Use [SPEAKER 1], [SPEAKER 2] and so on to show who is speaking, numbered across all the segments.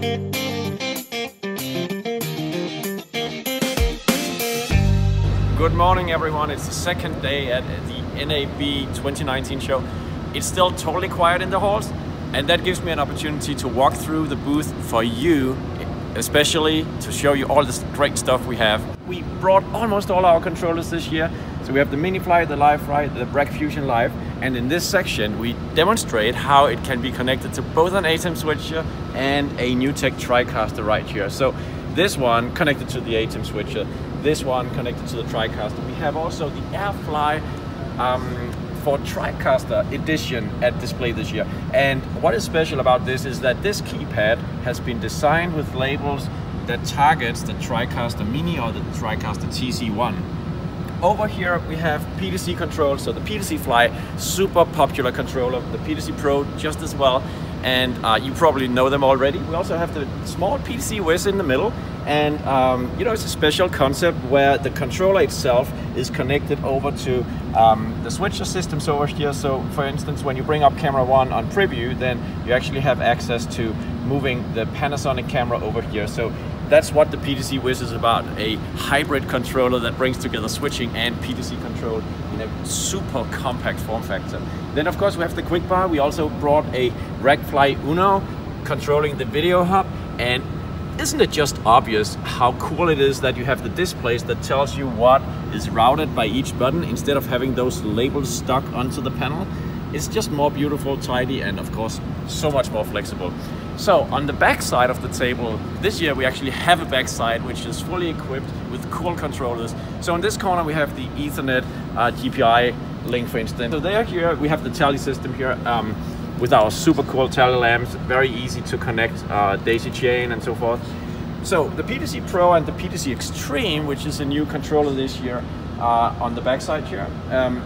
[SPEAKER 1] Good morning everyone, it's the second day at the NAB 2019 show. It's still totally quiet in the halls and that gives me an opportunity to walk through the booth for you especially to show you all this great stuff we have. We brought almost all our controllers this year. So we have the Mini Fly, the LiveFly, the Rack Fusion Live and in this section we demonstrate how it can be connected to both an ATEM switcher and a NewTek TriCaster right here. So this one connected to the ATEM switcher, this one connected to the TriCaster. We have also the AirFly um, for TriCaster edition at display this year. And what is special about this is that this keypad has been designed with labels that targets the TriCaster Mini or the TriCaster TC1. Over here we have PTZ controls, so the PTZ Fly, super popular controller, the PTZ Pro just as well, and uh, you probably know them already. We also have the small PTZ Wiz in the middle, and um, you know it's a special concept where the controller itself is connected over to um, the switcher systems over here. So for instance, when you bring up camera one on preview, then you actually have access to moving the Panasonic camera over here. So that's what the PTZ Wiz is about, a hybrid controller that brings together switching and PTZ control in a super compact form factor. Then of course we have the quick bar. We also brought a RackFly Uno controlling the video hub and isn't it just obvious how cool it is that you have the displays that tells you what is routed by each button instead of having those labels stuck onto the panel? It's just more beautiful, tidy, and of course, so much more flexible. So on the back side of the table, this year we actually have a back side which is fully equipped with cool controllers. So in this corner we have the Ethernet uh, GPI link for instance. So there here we have the tally system here um, with our super cool tally lamps, very easy to connect uh, daisy chain and so forth. So the PTZ Pro and the PTZ Extreme, which is a new controller this year uh, on the backside here. Um,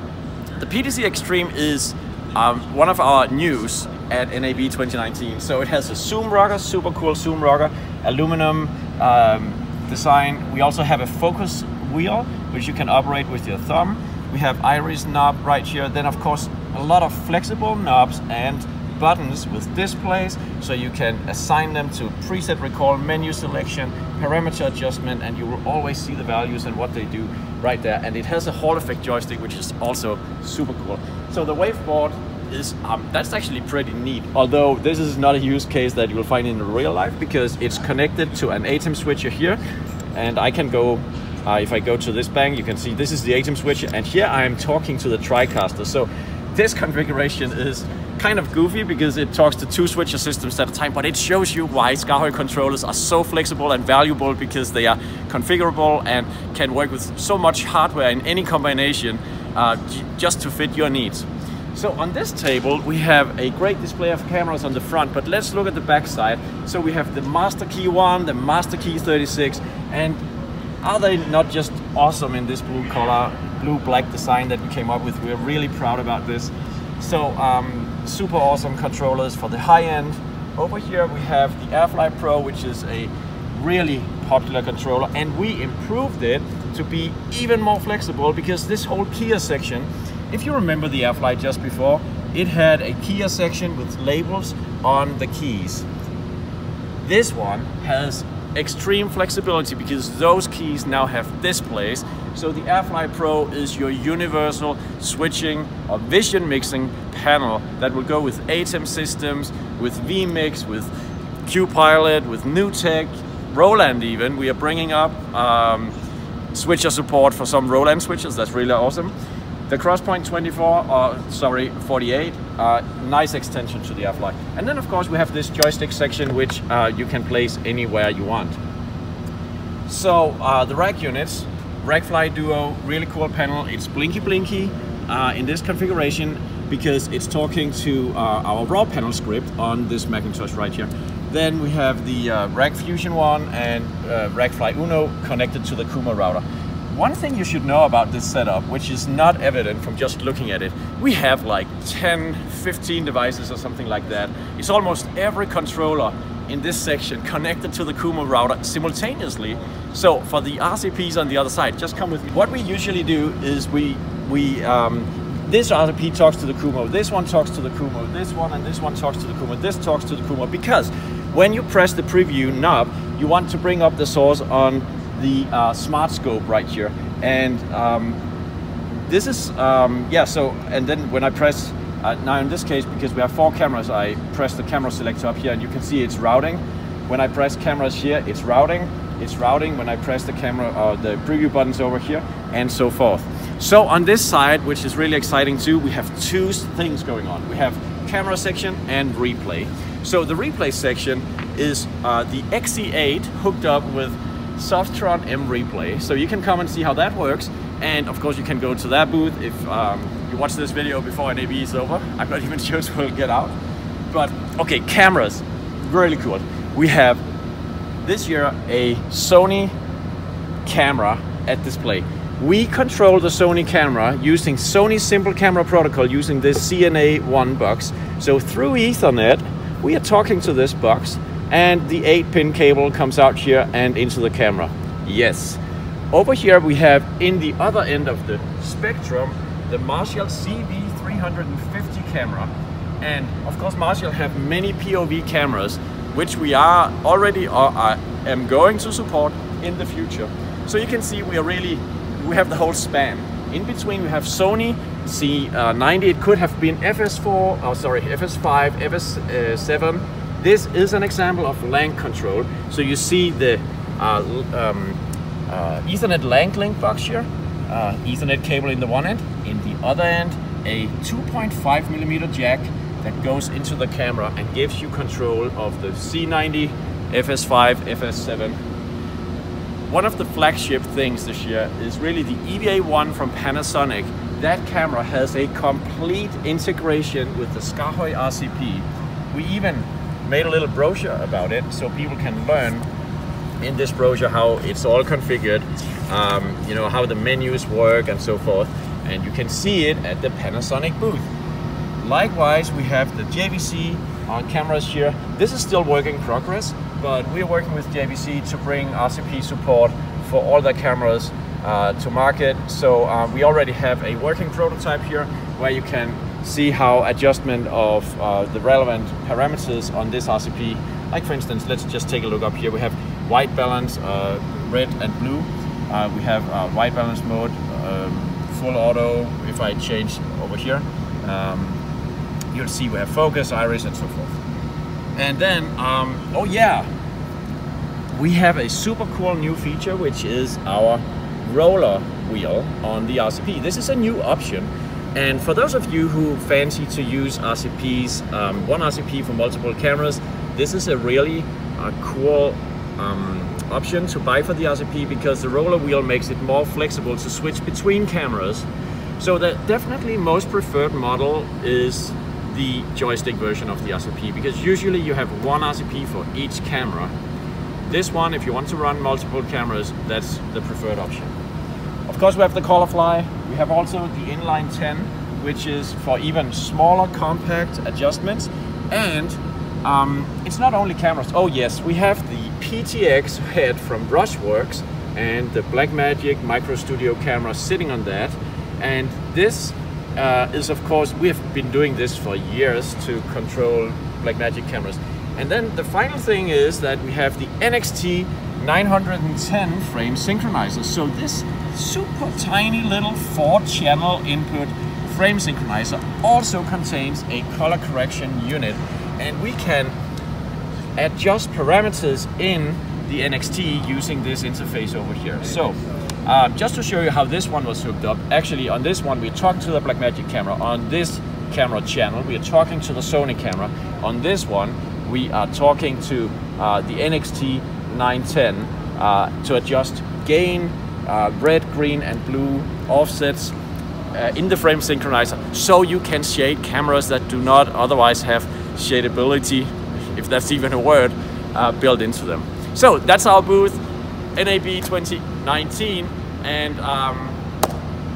[SPEAKER 1] the PTZ Extreme is um, one of our news at NAB 2019. So it has a zoom rocker, super cool zoom rocker, aluminum um, design. We also have a focus wheel, which you can operate with your thumb. We have iris knob right here. Then of course, a lot of flexible knobs and buttons with displays so you can assign them to preset recall, menu selection, parameter adjustment, and you will always see the values and what they do right there. And it has a Hall effect joystick, which is also super cool. So the waveboard is um, that's actually pretty neat. Although this is not a use case that you will find in real life because it's connected to an ATEM switcher here, and I can go. Uh, if I go to this bank, you can see this is the ATEM switcher, and here I am talking to the TriCaster. So this configuration is kind of goofy because it talks to two switcher systems at a time, but it shows you why SKAARHOJ controllers are so flexible and valuable because they are configurable and can work with so much hardware in any combination uh, just to fit your needs. So on this table, we have a great display of cameras on the front, but let's look at the back side. So we have the Master Key 1, the Master Key 36, and are they not just awesome in this blue color, blue black design that we came up with? We're really proud about this. So um, super awesome controllers for the high end. Over here we have the AirFly Pro, which is a really popular controller, and we improved it to be even more flexible because this whole keyer section if you remember the AirFly just before, it had a keyer section with labels on the keys. This one has extreme flexibility because those keys now have displays. So the AirFly Pro is your universal switching or vision mixing panel that will go with ATEM systems, with vMix, with QPilot, with NewTek, Roland even. We are bringing up um, switcher support for some Roland switches. That's really awesome. The Crosspoint 24, or sorry, 48, uh, nice extension to the AirFly. And then of course we have this joystick section which uh, you can place anywhere you want. So uh, the rack units, Rackfly Duo, really cool panel. It's blinky blinky uh, in this configuration because it's talking to uh, our raw panel script on this Macintosh right here. Then we have the uh, Rack Fusion one and uh, RackFly Uno connected to the Kumo router. One thing you should know about this setup, which is not evident from just looking at it, we have like 10, 15 devices or something like that. It's almost every controller in this section connected to the Kumo router simultaneously. So for the RCPs on the other side, just come with me. What we usually do is we, we um, this RCP talks to the Kumo, this one talks to the Kumo, this one and this one talks to the Kumo, this talks to the Kumo, because when you press the preview knob, you want to bring up the source on the uh, smart scope right here. And um, this is, um, yeah, so, and then when I press, uh, now in this case, because we have four cameras, I press the camera selector up here and you can see it's routing. When I press cameras here, it's routing. It's routing when I press the camera or uh, the preview buttons over here and so forth. So on this side, which is really exciting too, we have two things going on. We have camera section and replay. So the replay section is uh, the XC8 hooked up with Softron M Replay. So you can come and see how that works. And of course you can go to that booth if um, you watch this video before NAB is over. I'm not even sure it will get out. But okay, cameras, really cool. We have this year a Sony camera at display. We control the Sony camera using Sony Simple Camera Protocol using this CNA1 box. So through Ethernet, we are talking to this box and the 8 pin cable comes out here and into the camera. Yes. Over here we have in the other end of the spectrum the Marshall CV350 camera. And of course Marshall have many POV cameras which we are already or uh, am going to support in the future. So you can see we are really, we have the whole span. In between we have Sony C90, it could have been FS4, oh sorry, FS5, FS7. This is an example of LAN control. So you see the uh, um, uh, Ethernet LAN link box here, uh, Ethernet cable in the one end, in the other end a 2.5 millimeter jack that goes into the camera and gives you control of the C90, FS5, FS7. One of the flagship things this year is really the EVA1 from Panasonic. That camera has a complete integration with the SKAARHOJ RCP. We even made a little brochure about it so people can learn in this brochure how it's all configured, um, you know, how the menus work and so forth. And you can see it at the Panasonic booth. Likewise, we have the JVC on cameras here. This is still work in progress, but we're working with JVC to bring RCP support for all the cameras to market. So um, we already have a working prototype here where you can see how adjustment of uh, the relevant parameters on this RCP, like for instance, let's just take a look up here. We have white balance, uh, red and blue. Uh, we have uh, white balance mode, um, full auto, if I change over here. Um, you'll see we have focus, iris, and so forth. And then, um, oh yeah, we have a super cool new feature, which is our roller wheel on the RCP. This is a new option. And for those of you who fancy to use RCPs, um, one RCP for multiple cameras, this is a really uh, cool um, option to buy for the RCP because the roller wheel makes it more flexible to switch between cameras. So the definitely most preferred model is the joystick version of the RCP because usually you have one RCP for each camera. This one, if you want to run multiple cameras, that's the preferred option. Of course, we have the Colorfly. We have also the Inline 10, which is for even smaller compact adjustments. And um, it's not only cameras. Oh yes, we have the PTX head from Brushworks and the Blackmagic Micro Studio camera sitting on that. And this uh, is of course we have been doing this for years to control Blackmagic cameras. And then the final thing is that we have the NXT 910 frame synchronizer. So this super tiny little four channel input frame synchronizer also contains a color correction unit and we can adjust parameters in the NXT using this interface over here. So um, just to show you how this one was hooked up, actually on this one we talked to the Blackmagic camera. On this camera channel we are talking to the Sony camera. On this one we are talking to uh, the NXT 910 uh, to adjust gain, uh, red, green and blue offsets uh, in the frame synchronizer so you can shade cameras that do not otherwise have shadeability, if that's even a word, uh, built into them. So that's our booth, NAB 2019 and um,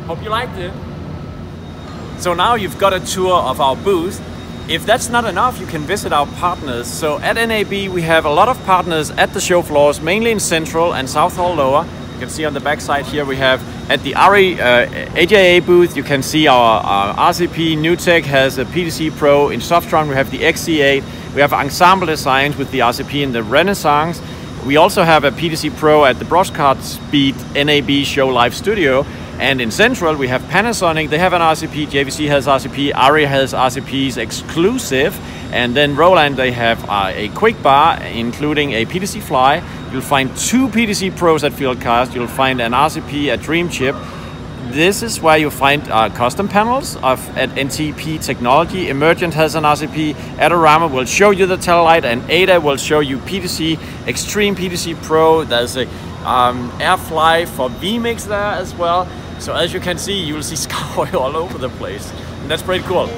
[SPEAKER 1] hope you liked it. So now you've got a tour of our booth. If that's not enough, you can visit our partners. So at NAB, we have a lot of partners at the show floors, mainly in Central and South Hall Lower. You can see on the backside here, we have at the ARRI uh, AJA booth, you can see our, our RCP NewTek has a PTZ Pro. In Softron, we have the XC8 We have Ensemble Designs with the RCP in the Renaissance. We also have a PTZ Pro at the Broadcast Beat NAB Show Live Studio. And in Central, we have Panasonic. They have an RCP. JVC has RCP. ARRI has RCPs exclusive. And then Roland, they have uh, a quick bar, including a PTZ Fly. You'll find two PTZ Pros at Fieldcast. You'll find an RCP at Dream Chip. This is where you find uh, custom panels of at NTP technology. Emergent has an RCP. Adorama will show you the Telelight, and AIDA will show you PTZ Extreme PTZ Pro. There's a um, Airfly for vMix there as well. So as you can see, you will see SKAARHOJ all over the place. And that's pretty cool.